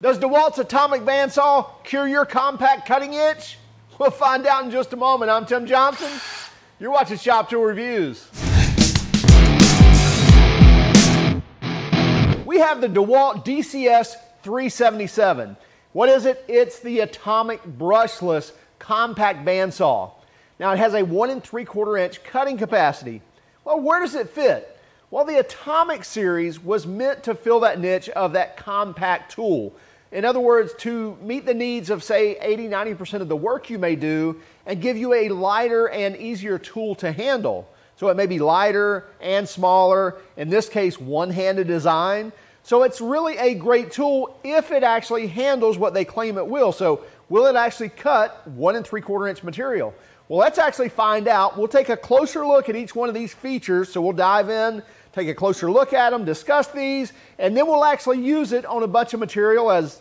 Does DeWalt's atomic bandsaw cure your compact cutting itch? We'll find out in just a moment. I'm Tim Johnson. You're watching Shop Tool Reviews. We have the DeWalt DCS 377. What is it? It's the atomic brushless compact bandsaw. Now it has a one and three quarter inch cutting capacity. Well, where does it fit? Well, the Atomic series was meant to fill that niche of that compact tool. In other words, to meet the needs of, say, 80 90% of the work you may do and give you a lighter and easier tool to handle. So it may be lighter and smaller, in this case, one handed design. So it's really a great tool if it actually handles what they claim it will. So, will it actually cut one and three quarter inch material? Well, let's actually find out. We'll take a closer look at each one of these features. So, we'll dive in take a closer look at them, discuss these, and then we'll actually use it on a bunch of material as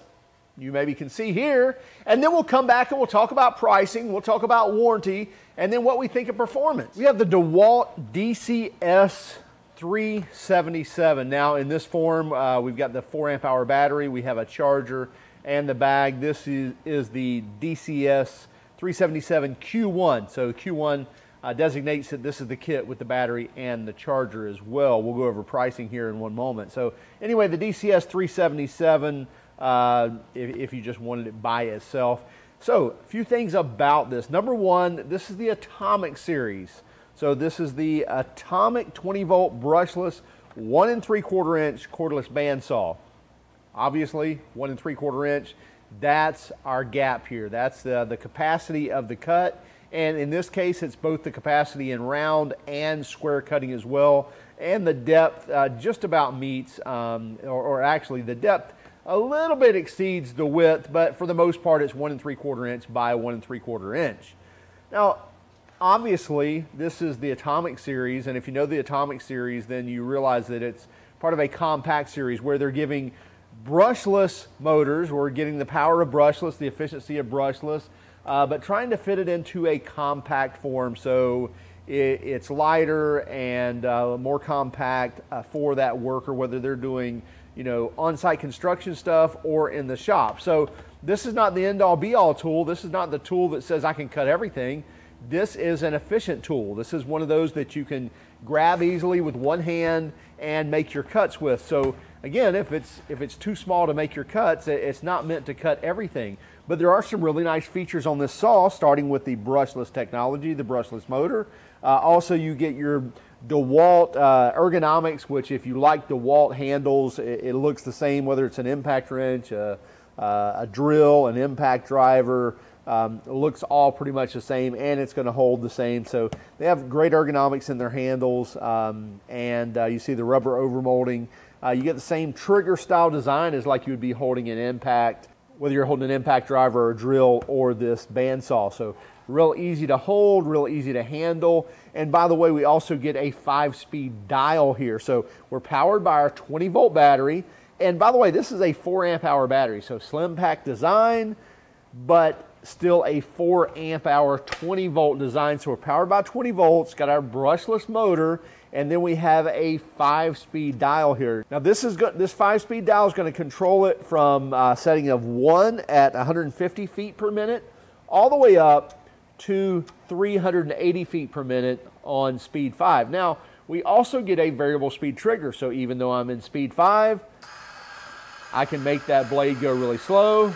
you maybe can see here. And then we'll come back and we'll talk about pricing, we'll talk about warranty, and then what we think of performance. We have the DeWalt DCS 377. Now, in this form, uh, we've got the 4 amp hour battery, we have a charger, and the bag. This is, is the DCS 377 Q1. So, Q1 uh, designates that this is the kit with the battery and the charger as well. We'll go over pricing here in one moment. So anyway, the DCS 377, uh, if, if, you just wanted it by itself. So a few things about this. Number one, this is the Atomic series. So this is the Atomic 20 volt brushless one and three quarter inch cordless bandsaw. Obviously, one and three quarter inch. That's our gap here. That's the, the capacity of the cut and in this case, it's both the capacity in round and square cutting as well. And the depth uh, just about meets, um, or, or, actually the depth a little bit exceeds the width, but for the most part, it's one and three quarter inch by one and three quarter inch. Now, obviously, this is the Atomic series, and if you know the Atomic series, then you realize that it's part of a compact series where they're giving brushless motors. We're getting the power of brushless, the efficiency of brushless uh, but trying to fit it into a compact form so it, it's lighter and uh, more compact uh, for that worker, whether they're doing you know on-site construction stuff or in the shop. So this is not the end-all be-all tool. This is not the tool that says I can cut everything. This is an efficient tool. This is one of those that you can grab easily with one hand and make your cuts with. So again, if it's if it's too small to make your cuts, it's not meant to cut everything. But there are some really nice features on this saw, starting with the brushless technology, the brushless motor. Uh, also, you get your DeWalt uh, ergonomics, which if you like DeWalt handles, it, it, looks the same whether it's an impact wrench, uh, a drill, an impact driver. Um, looks all pretty much the same, and it's going to hold the same. So they have great ergonomics in their handles, um, and uh, you see the rubber overmolding. Uh, you get the same trigger style design as like you would be holding an impact whether you're holding an impact driver or a drill or this bandsaw. So real easy to hold, real easy to handle. And by the way, we also get a five speed dial here. So we're powered by our 20 volt battery. And by the way, this is a four amp hour battery. So slim pack design, but still a 4 amp hour 20 volt design. So we're powered by 20 volts, got our brushless motor, and then we have a five speed dial here. Now this is this five speed dial is going to control it from uh, setting of one at 150 feet per minute all the way up to 380 feet per minute on speed five. Now we also get a variable speed trigger. So even though I'm in speed five, I can make that blade go really slow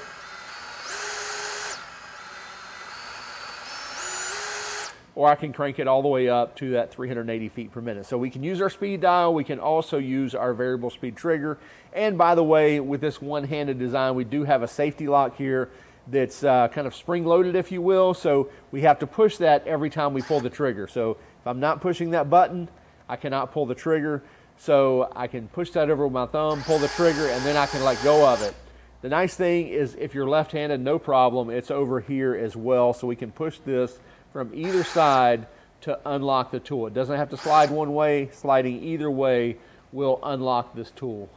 or I can crank it all the way up to that 380 feet per minute. So we can use our speed dial, we can also use our variable speed trigger. And by the way, with this one-handed design, we do have a safety lock here that's uh, kind of spring-loaded, if you will. So we have to push that every time we pull the trigger. So if I'm not pushing that button, I cannot pull the trigger. So I can push that over with my thumb, pull the trigger, and then I can let go of it. The nice thing is if you're left-handed, no problem, it's over here as well. So we can push this from either side to unlock the tool. It doesn't have to slide one way, sliding either way will unlock this tool.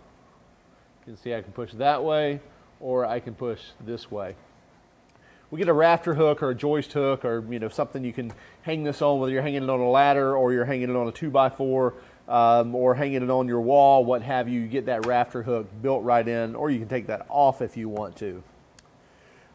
You can see I can push that way or I can push this way. We get a rafter hook or a joist hook or you know something you can hang this on whether you're hanging it on a ladder or you're hanging it on a 2x4 um, or hanging it on your wall, what have you. You get that rafter hook built right in, or you can take that off if you want to.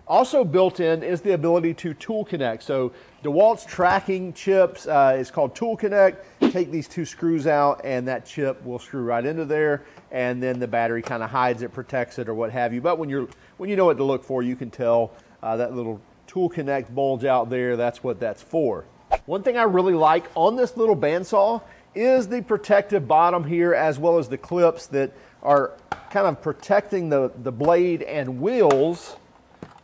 Also built in is the ability to tool connect. So DeWalt's tracking chips uh, is called Tool Connect. Take these two screws out and that chip will screw right into there and then the battery kind of hides it, protects it or what have you. But when, you're, when you know what to look for, you can tell uh, that little Tool Connect bulge out there, that's what that's for. One thing I really like on this little bandsaw is the protective bottom here as well as the clips that are kind of protecting the, the blade and wheels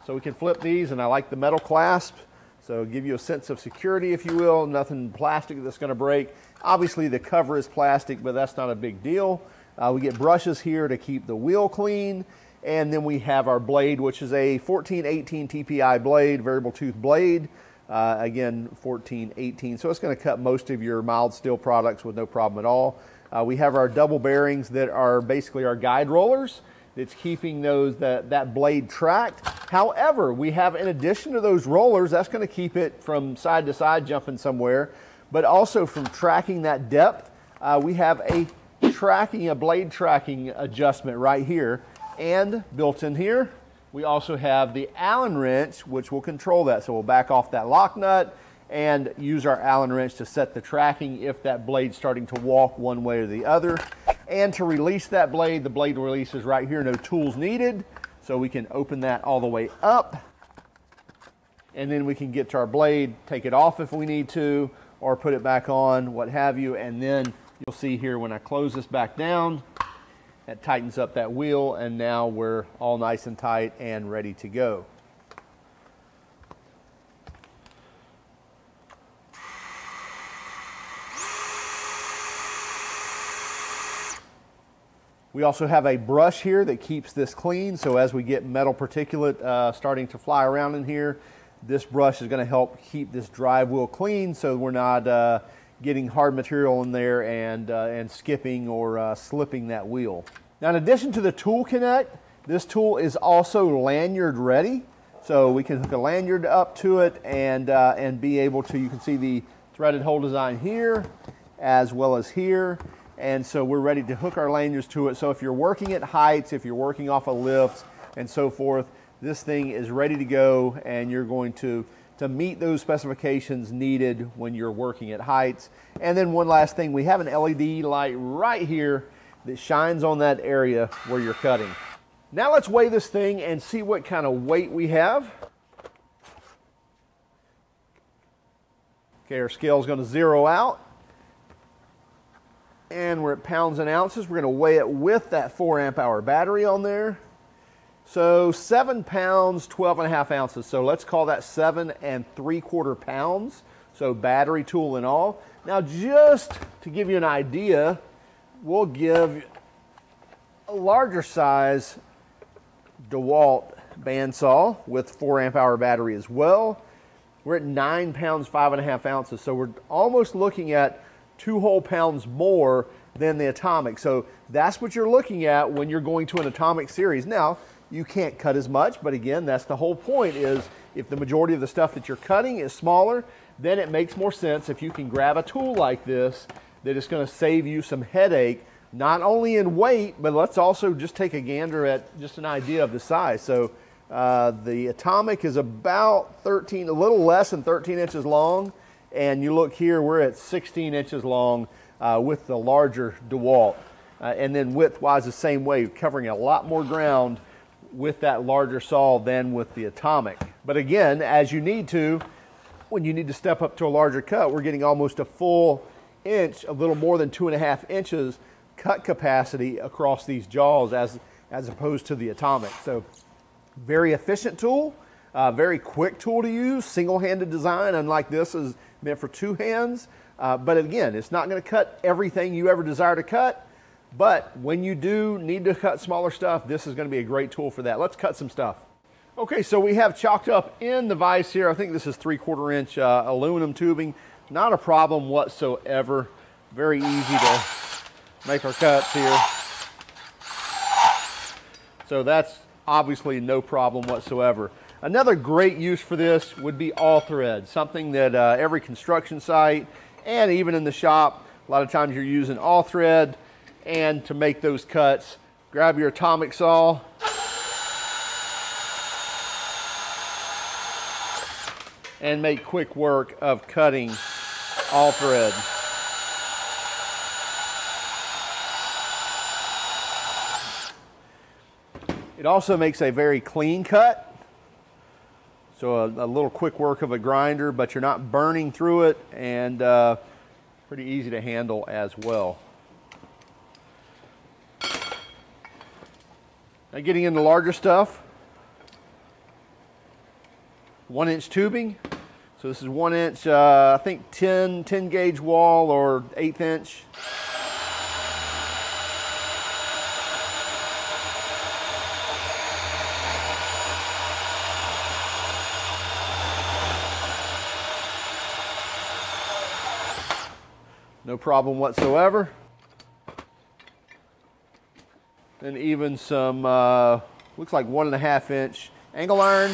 so we can flip these and I like the metal clasp. So give you a sense of security, if you will, nothing plastic that's gonna break. Obviously the cover is plastic, but that's not a big deal. Uh, we get brushes here to keep the wheel clean. And then we have our blade, which is a 1418 TPI blade, variable tooth blade. Uh, again, 1418. So it's going to cut most of your mild steel products with no problem at all. Uh, we have our double bearings that are basically our guide rollers. It's keeping those that, that blade tracked. However, we have in addition to those rollers, that's going to keep it from side to side jumping somewhere, but also from tracking that depth, uh, we have a tracking, a blade tracking adjustment right here. And built in here, we also have the Allen wrench, which will control that. So we'll back off that lock nut and use our Allen wrench to set the tracking if that blade's starting to walk one way or the other. And to release that blade, the blade releases right here, no tools needed. So we can open that all the way up. And then we can get to our blade, take it off if we need to, or put it back on, what have you. And then you'll see here when I close this back down, that tightens up that wheel and now we're all nice and tight and ready to go. We also have a brush here that keeps this clean. So as we get metal particulate uh, starting to fly around in here, this brush is going to help keep this drive wheel clean so we're not uh, getting hard material in there and, uh, and skipping or uh, slipping that wheel. Now in addition to the tool connect, this tool is also lanyard ready. So we can hook a lanyard up to it and, uh, and be able to, you can see the threaded hole design here as well as here and so we're ready to hook our lanyards to it. So if you're working at heights, if you're working off a lift and so forth, this thing is ready to go and you're going to, to meet those specifications needed when you're working at heights. And then one last thing, we have an LED light right here that shines on that area where you're cutting. Now let's weigh this thing and see what kind of weight we have. Okay, our scale is going to zero out and we're at pounds and ounces. We're going to weigh it with that 4 amp hour battery on there. So 7 pounds, 12 and a half ounces. So let's call that 7 and 3 quarter pounds. So battery tool and all. Now just to give you an idea, we'll give a larger size DeWalt bandsaw with 4 amp hour battery as well. We're at 9 pounds, 5 and a half ounces. So we're almost looking at two whole pounds more than the atomic. So that's what you're looking at when you're going to an atomic series. Now, you can't cut as much, but again, that's the whole point is if the majority of the stuff that you're cutting is smaller, then it makes more sense if you can grab a tool like this that is going to save you some headache, not only in weight, but let's also just take a gander at just an idea of the size. So uh, the Atomic is about 13, a little less than 13 inches long. And you look here, we're at 16 inches long uh, with the larger DeWalt. Uh, and then width-wise the same way, covering a lot more ground with that larger saw than with the Atomic. But again, as you need to, when you need to step up to a larger cut, we're getting almost a full inch, a little more than two and a half inches cut capacity across these jaws as, as opposed to the Atomic. So very efficient tool, uh, very quick tool to use, single-handed design, unlike this is meant for two hands. Uh, but again, it's not going to cut everything you ever desire to cut. But when you do need to cut smaller stuff, this is going to be a great tool for that. Let's cut some stuff. Okay, so we have chalked up in the vise here. I think this is three quarter inch uh, aluminum tubing. Not a problem whatsoever. Very easy to make our cuts here. So that's obviously no problem whatsoever. Another great use for this would be all thread, something that uh, every construction site and even in the shop A lot of times you're using all thread and to make those cuts, grab your atomic saw. And make quick work of cutting all thread. It also makes a very clean cut. So a, a, little quick work of a grinder, but you're not burning through it and uh, pretty easy to handle as well. Now getting into larger stuff, one inch tubing. So this is one inch, uh, I think 10, 10 gauge wall or eighth inch. No problem whatsoever. And even some, uh, looks like one and a half inch angle iron.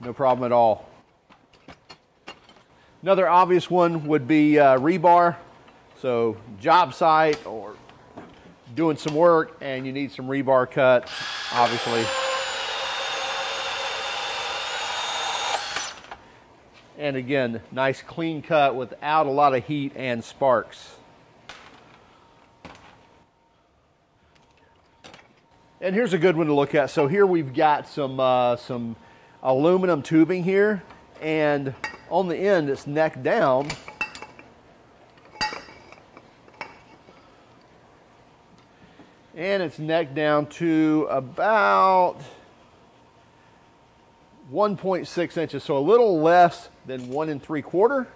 No problem at all. Another obvious one would be uh, rebar. So job site or doing some work and you need some rebar cut obviously. And again, nice clean cut without a lot of heat and sparks. And here's a good one to look at. So here we've got some, uh, some aluminum tubing here and on the end it's neck down and it's neck down to about 1.6 inches, so a little less than one and three quarter.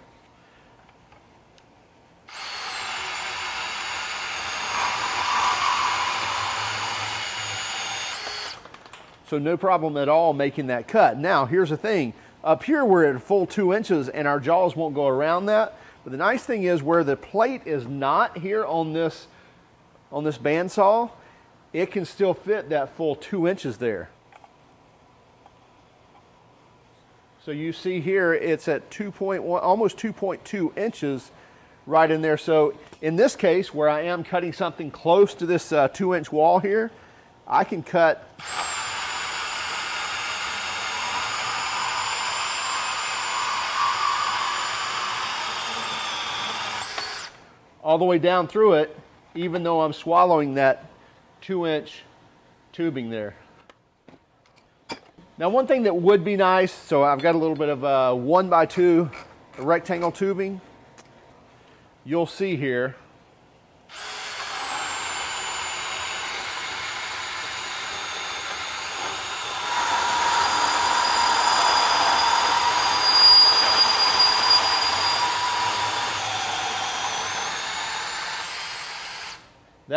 So no problem at all making that cut. Now, here's the thing. Up here, we're at full two inches and our jaws won't go around that. But the nice thing is where the plate is not here on this on this bandsaw, it can still fit that full two inches there. So you see here, it's at 2.1, almost 2.2 inches right in there. So in this case, where I am cutting something close to this uh, two inch wall here, I can cut all the way down through it even though I'm swallowing that two inch tubing there. Now one thing that would be nice, so I've got a little bit of a one by two rectangle tubing. You'll see here,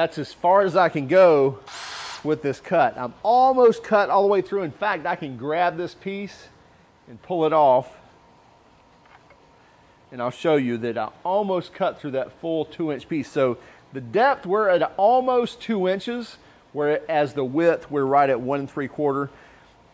that's as far as I can go with this cut. I'm almost cut all the way through. In fact, I can grab this piece and pull it off. And I'll show you that I almost cut through that full two inch piece. So the depth, we're at almost two inches, whereas the width, we're right at one and three quarter.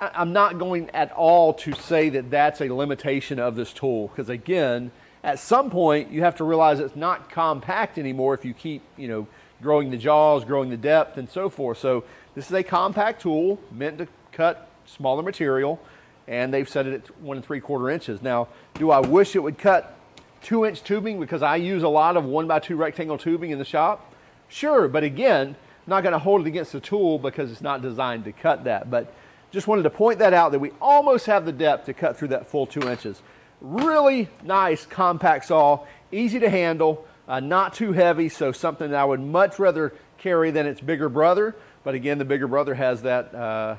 I'm not going at all to say that that's a limitation of this tool because again, at some point you have to realize it's not compact anymore if you keep, you know, growing the jaws, growing the depth, and so forth. So this is a compact tool meant to cut smaller material, and they've set it at one and three quarter inches. Now, do I wish it would cut two inch tubing because I use a lot of one by two rectangle tubing in the shop? Sure, but again, I'm not going to hold it against the tool because it's not designed to cut that. But just wanted to point that out that we almost have the depth to cut through that full two inches. Really nice compact saw, easy to handle uh, not too heavy, so something that I would much rather carry than its bigger brother. But again, the bigger brother has that uh,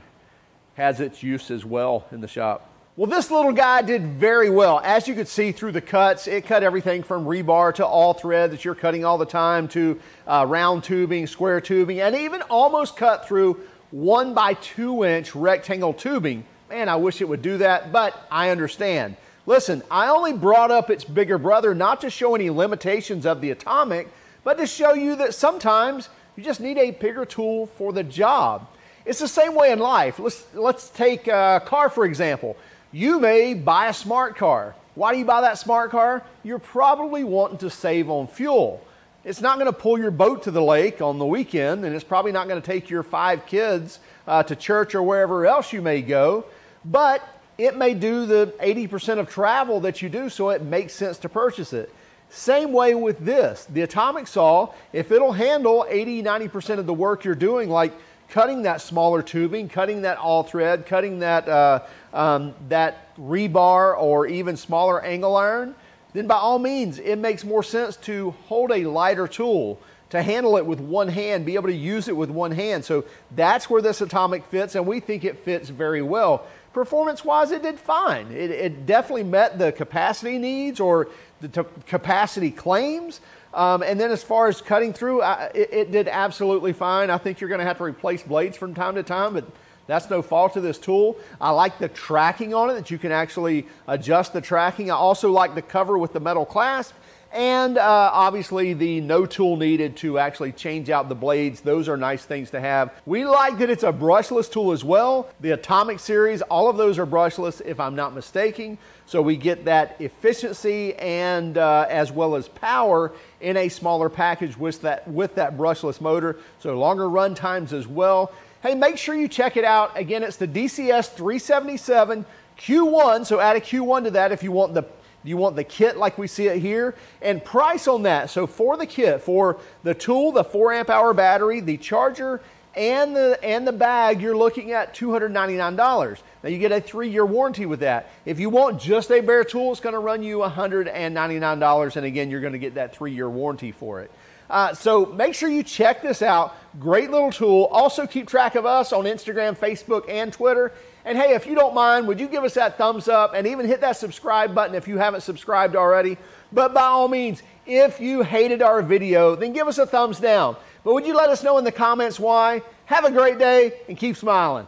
has its use as well in the shop. Well, this little guy did very well. As you could see through the cuts, it cut everything from rebar to all thread that you're cutting all the time to uh, round tubing, square tubing, and even almost cut through one by two inch rectangle tubing. Man, I wish it would do that, but I understand. Listen, I only brought up its bigger brother not to show any limitations of the atomic, but to show you that sometimes you just need a bigger tool for the job. It's the same way in life. Let's, let's take a car, for example. You may buy a smart car. Why do you buy that smart car? You're probably wanting to save on fuel. It's not going to pull your boat to the lake on the weekend, and it's probably not going to take your five kids uh, to church or wherever else you may go, but it may do the 80% of travel that you do, so it makes sense to purchase it. Same way with this. The atomic saw, if it'll handle 80, 90% of the work you're doing, like cutting that smaller tubing, cutting that all thread, cutting that, uh, um, that rebar or even smaller angle iron, then by all means, it makes more sense to hold a lighter tool, to handle it with one hand, be able to use it with one hand. So that's where this atomic fits, and we think it fits very well. Performance wise, it did fine. It, it definitely met the capacity needs or the t- capacity claims. Um, and then as far as cutting through, I, it, it, did absolutely fine. I think you're going to have to replace blades from time to time, but that's no fault of this tool. I like the tracking on it that you can actually adjust the tracking. I also like the cover with the metal clasp and uh, obviously the no tool needed to actually change out the blades. Those are nice things to have. We like that it's a brushless tool as well. The Atomic series, all of those are brushless if I'm not mistaken. So we get that efficiency and uh, as well as power in a smaller package with that, with that brushless motor. So longer run times as well. Hey, make sure you check it out. Again, it's the DCS 377 Q1. So add a Q1 to that if you want the you want the kit like we see it here? And price on that. So for the kit, for the tool, the 4 amp hour battery, the charger, and the, and the bag, you're looking at $299. Now you get a three year warranty with that. If you want just a bare tool, it's going to run you $199. And again, you're going to get that three year warranty for it. Uh, so make sure you check this out. Great little tool. Also, keep track of us on Instagram, Facebook, and Twitter. And hey, if you don't mind, would you give us that thumbs up and even hit that subscribe button if you haven't subscribed already? But by all means, if you hated our video, then give us a thumbs down. But would you let us know in the comments why? Have a great day and keep smiling.